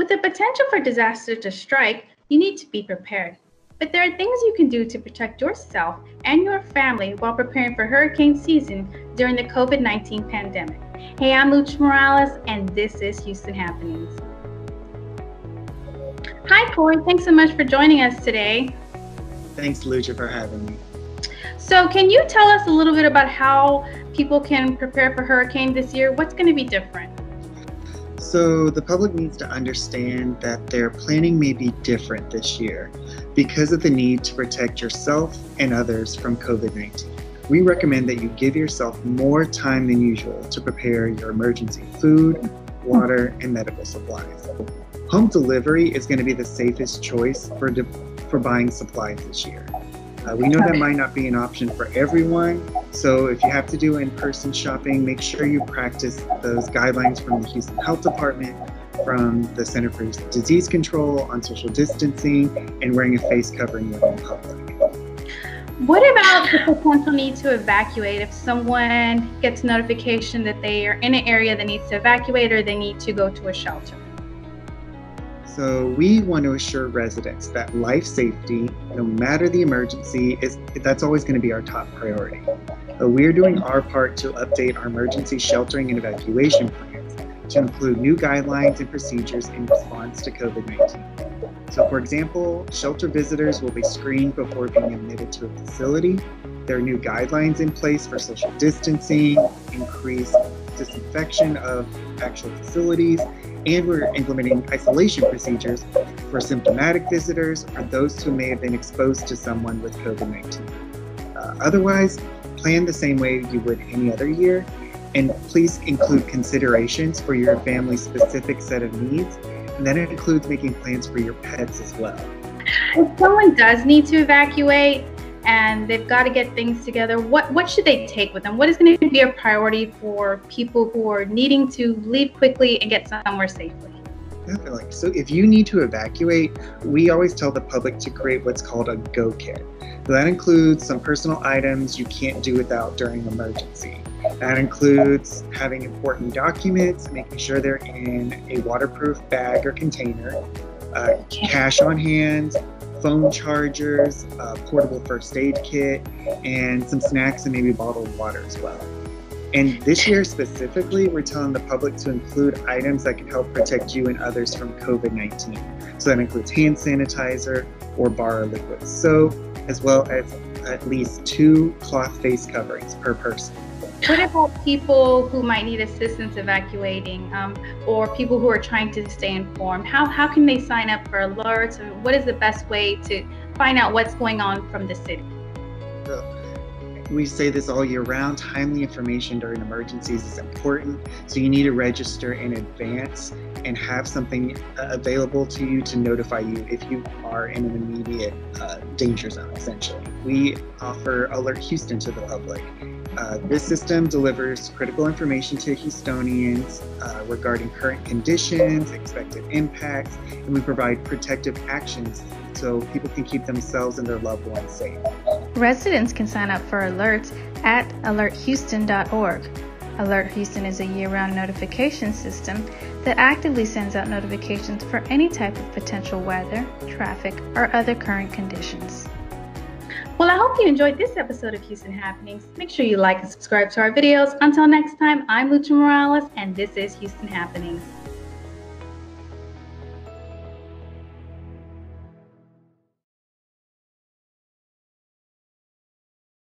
With the potential for disaster to strike, you need to be prepared. But there are things you can do to protect yourself and your family while preparing for hurricane season during the COVID 19 pandemic. Hey, I'm Lucha Morales, and this is Houston Happenings. Hi, Corey. Thanks so much for joining us today. Thanks, Lucha, for having me. So, can you tell us a little bit about how people can prepare for hurricane this year? What's going to be different? So, the public needs to understand that their planning may be different this year because of the need to protect yourself and others from COVID 19. We recommend that you give yourself more time than usual to prepare your emergency food, water, and medical supplies. Home delivery is going to be the safest choice for, de- for buying supplies this year. Uh, we know that might not be an option for everyone, so if you have to do in person shopping, make sure you practice those guidelines from the Houston Health Department, from the Center for Disease Control on social distancing, and wearing a face covering when in public. What about the potential need to evacuate if someone gets notification that they are in an area that needs to evacuate or they need to go to a shelter? So we want to assure residents that life safety, no matter the emergency, is that's always going to be our top priority. But we're doing our part to update our emergency sheltering and evacuation plans to include new guidelines and procedures in response to COVID-19. So for example, shelter visitors will be screened before being admitted to a facility. There are new guidelines in place for social distancing, increased disinfection of actual facilities, and we're implementing isolation procedures for symptomatic visitors or those who may have been exposed to someone with COVID 19. Uh, otherwise, plan the same way you would any other year, and please include considerations for your family's specific set of needs, and that includes making plans for your pets as well. If someone does need to evacuate, and they've got to get things together. What what should they take with them? What is going to be a priority for people who are needing to leave quickly and get somewhere safely? Definitely. So if you need to evacuate, we always tell the public to create what's called a go kit. So that includes some personal items you can't do without during emergency. That includes having important documents, making sure they're in a waterproof bag or container, uh, cash on hand, phone chargers, a portable first aid kit, and some snacks and maybe bottled water as well. And this year specifically, we're telling the public to include items that can help protect you and others from COVID 19. So that includes hand sanitizer or bar or liquid soap, as well as at least two cloth face coverings per person. What about people who might need assistance evacuating um, or people who are trying to stay informed? How, how can they sign up for alerts what is the best way to find out what's going on from the city? we say this all year round timely information during emergencies is important so you need to register in advance and have something uh, available to you to notify you if you are in an immediate uh, danger zone essentially we offer alert houston to the public uh, this system delivers critical information to Houstonians uh, regarding current conditions, expected impacts, and we provide protective actions so people can keep themselves and their loved ones safe. Residents can sign up for alerts at alerthouston.org. Alert Houston is a year round notification system that actively sends out notifications for any type of potential weather, traffic, or other current conditions. Well, I hope you enjoyed this episode of Houston Happenings. Make sure you like and subscribe to our videos. Until next time, I'm Lucha Morales, and this is Houston Happenings.